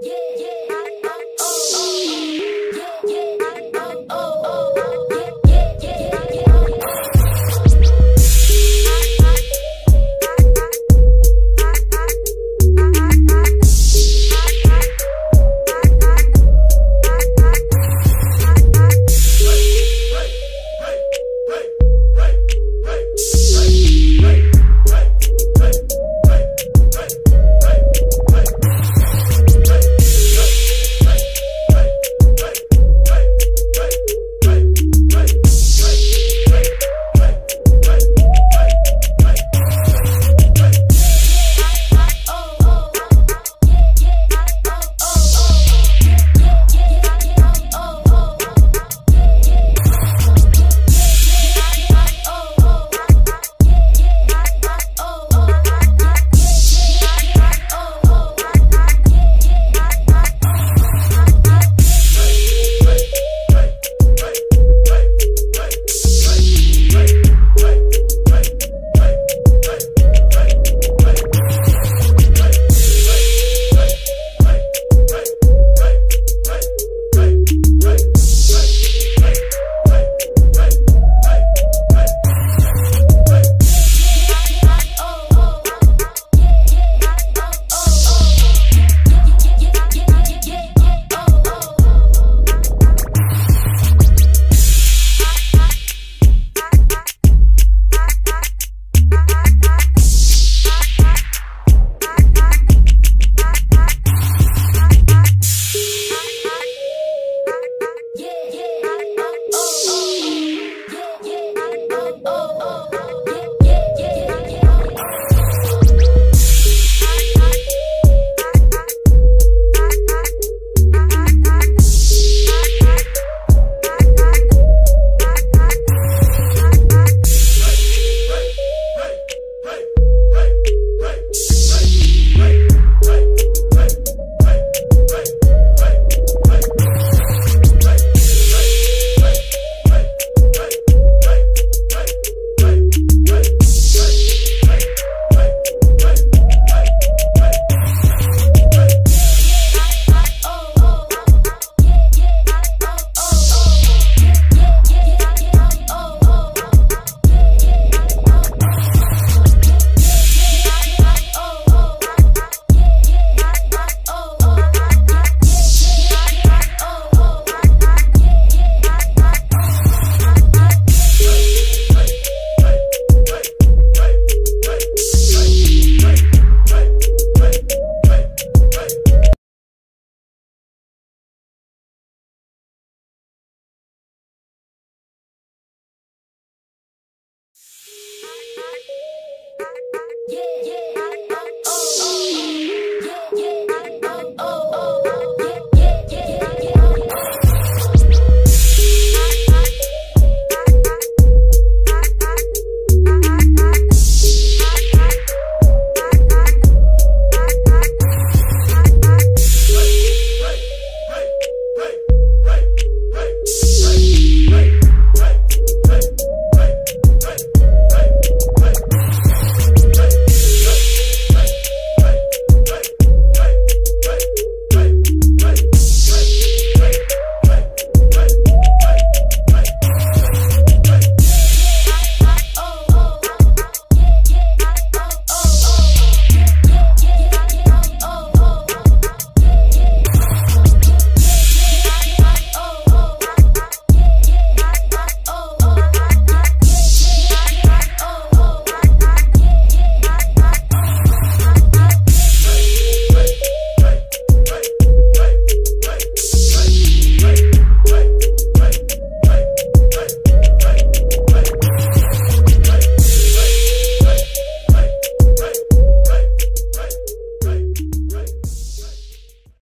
Yeah, yeah. Yeah, yeah.